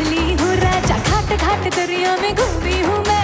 मछली हूँ राजा घाट घाट दरिया में घूमी हूँ मैं।